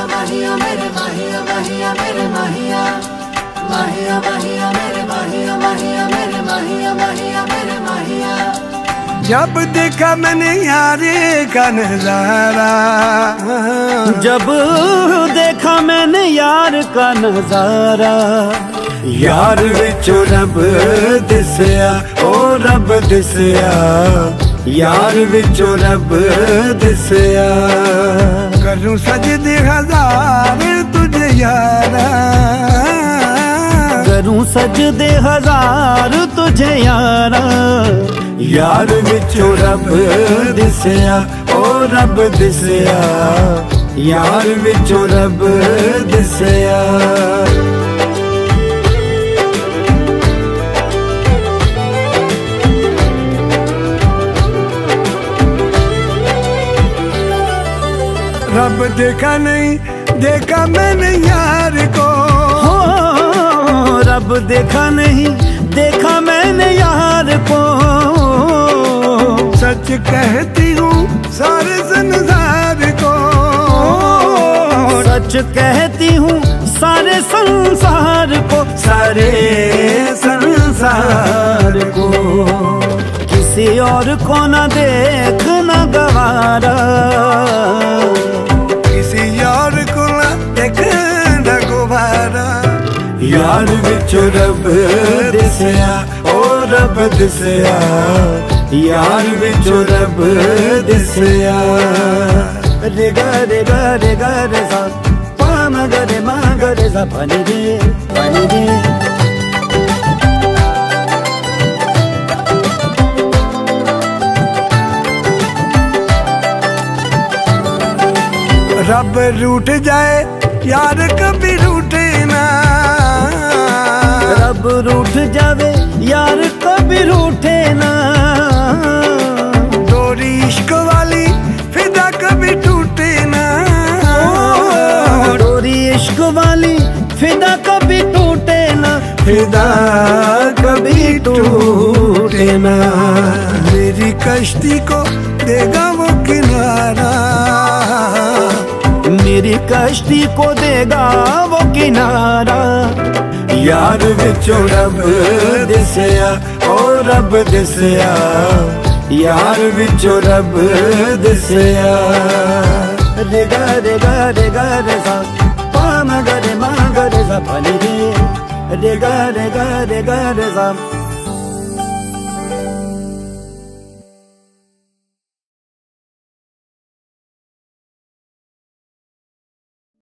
माहिया माहिया मेरे माहिया माहिया मेरे माहिया माहिया माहिया मेरे माहिया माहिया मेरे माहिया माहिया मेरे माहिया जब देखा मैंने यारे का नजारा जब देखा मैंने यार का नजारा यार विचो रब दिसया ओ रब दिसया यार विचो रब दिसया करूं सजदे हजार तुझे यारा करूं सजदे हजार तुझे यारा यार विचो रब दिसया ओ रब दिसया यार विचो रब दिसया रब देखा नहीं देखा मैंने यार को। हो रब देखा नहीं देखा मैंने यार को। सच कहती हूँ सारे संसार को। सच कहती हूँ सारे संसार को। सारे संसार को। किसी और को न देखना गवारा। यार विचो रब दिसया, ओ रब दिसया, यार विचो रब दिसया। रे गा गा गा सा पा म ग रे मा ग रे सा pani रे pani रे रब रूठ जाए, यार कभी रूठे ना रब रूठ जावे यार कभी रूठे ना। डोरी इश्क वाली फिदा कभी टूटे ना। डोरी इश्क वाली फिदा कभी टूटे ना। फिदा कभी टूटे ना। मेरी कश्ती को देगा वो किनारा। मेरी कश्ती को देगा वो किनारा यार विचो रब दिसया ओ रब दिसया यार विचो रब दिसया रे गा रे गा रे गा रे सा पा म ग रे मा ग रे सा pani रे रे गा रे गा रे गा रे सा